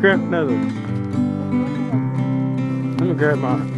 grab another. Let me grab mine.